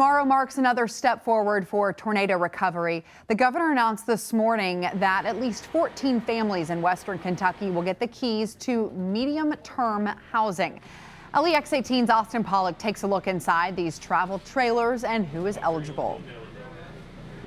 Tomorrow marks another step forward for tornado recovery. The governor announced this morning that at least 14 families in western Kentucky will get the keys to medium term housing. LEX 18's Austin Pollock takes a look inside these travel trailers and who is eligible.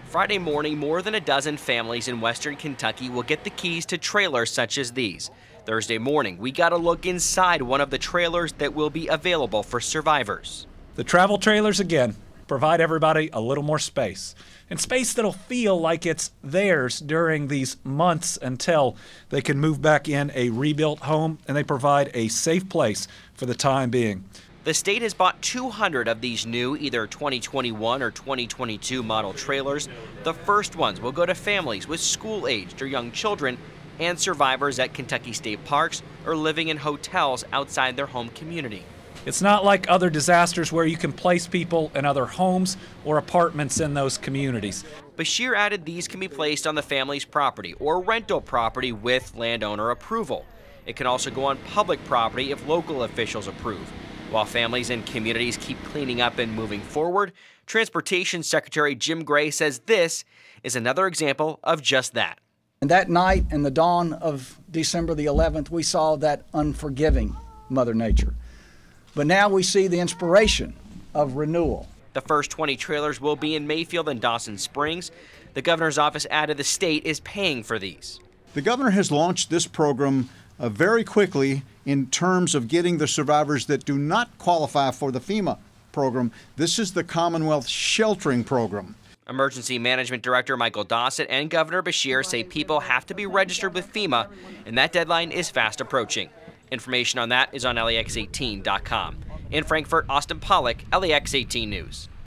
Friday morning, more than a dozen families in western Kentucky will get the keys to trailers such as these. Thursday morning, we got a look inside one of the trailers that will be available for survivors. The travel trailers again provide everybody a little more space and space that'll feel like it's theirs during these months until they can move back in a rebuilt home and they provide a safe place for the time being. The state has bought 200 of these new either 2021 or 2022 model trailers. The first ones will go to families with school aged or young children and survivors at Kentucky State Parks or living in hotels outside their home community. It's not like other disasters where you can place people in other homes or apartments in those communities. Beshear added these can be placed on the family's property or rental property with landowner approval. It can also go on public property if local officials approve. While families and communities keep cleaning up and moving forward, Transportation Secretary Jim Gray says this is another example of just that. And that night and the dawn of December the 11th, we saw that unforgiving Mother Nature. But now we see the inspiration of renewal. The first 20 trailers will be in Mayfield and Dawson Springs. The governor's office added the state is paying for these. The governor has launched this program uh, very quickly in terms of getting the survivors that do not qualify for the FEMA program. This is the Commonwealth Sheltering Program. Emergency Management Director Michael Dossett and Governor Beshear say people have to be registered with FEMA, and that deadline is fast approaching. Information on that is on LEX18.com. In Frankfort, Austin Pollock, LEX18 News.